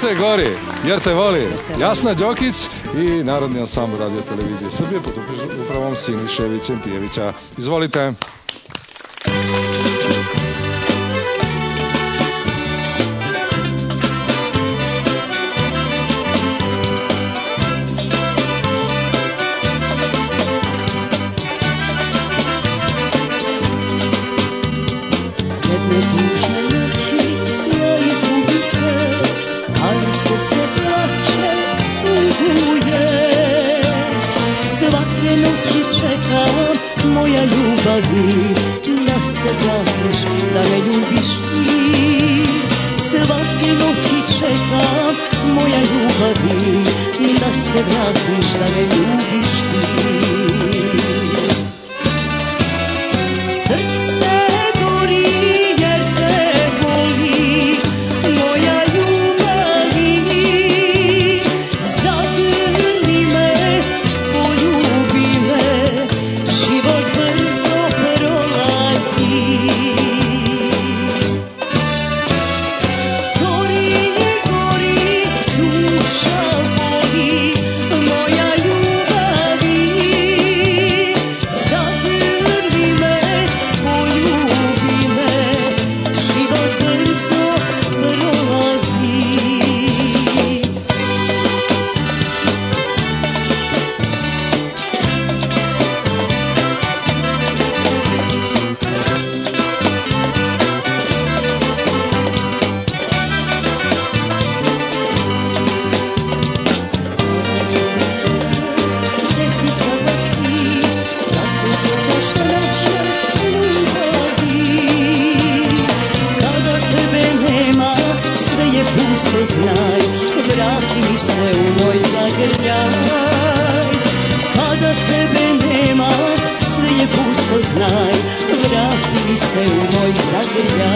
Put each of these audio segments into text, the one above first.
Srce gori, jer te voli. Jasna Đokić i Narodni ansambl radio televizije Srbije pod upravom Siniševićem Pijevića. Izvolite. Moja ljubavi, da se vratiš, da me ljubiš ti. Svake noći čekam, moja ljubavi, da se vratiš, da me ljubiš ti. Srce znaj, vrati se u moj zagrljaj.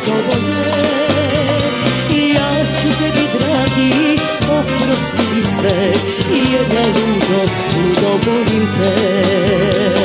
Nas oboje Ja ću tebi dragi oprostiti sve. Jer ja ludo, ludo volim te